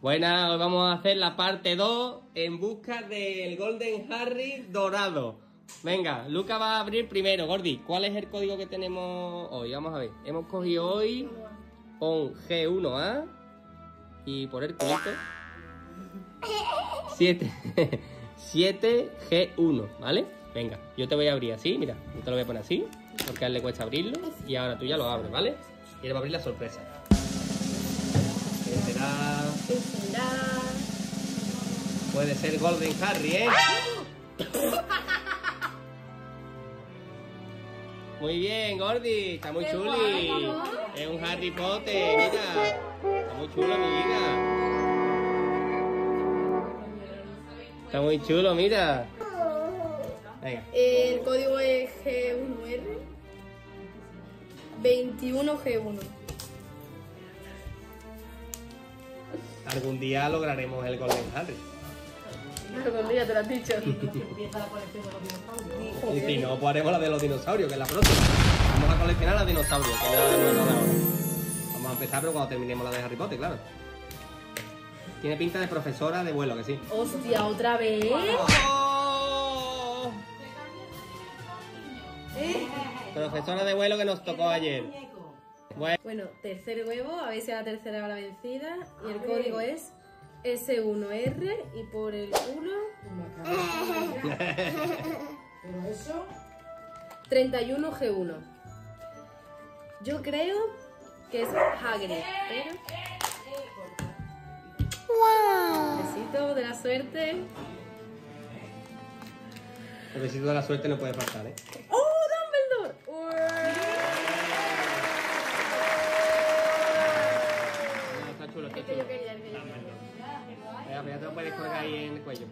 Buenas, hoy vamos a hacer la parte 2 en busca del Golden Harry dorado. Venga, Luca va a abrir primero. Gordi, ¿cuál es el código que tenemos hoy? Vamos a ver. Hemos cogido hoy un G1A y por el culito 7 7G1, ¿vale? Venga, yo te voy a abrir así, mira, yo te lo voy a poner así, porque a él le cuesta abrirlo y ahora tú ya lo abres, ¿vale? Y él va a abrir la sorpresa. ¿Qué será? Puede ser Golden Harry, ¿eh? Muy bien, Gordy, está muy chuli. Es un Harry Potter, mira. Está muy chulo, mi vida. Está muy chulo, mira. Venga. El código es G1R 21G1. Algún día lograremos el Golden Harry. Algún día te lo has dicho. Y si no, pues haremos la de los dinosaurios, que es la próxima. Vamos a coleccionar los dinosaurios, que es la nueva de ahora. Vamos a empezar, pero cuando terminemos la de Harry Potter, claro. Tiene pinta de profesora de vuelo, que sí. Hostia, otra vez. ¡Oh! Profesora de vuelo que nos tocó ayer. Bueno, Bueno, tercer huevo, a ver si la tercera va la vencida. Y el código es S1R y por el culo Pero eso, 31G1. Yo creo que es Hagrid, pero... Besito de la suerte. el besito de la suerte no puede faltar, ¿eh? ¡Oh, te lo puedes colgar ahí en el cuello.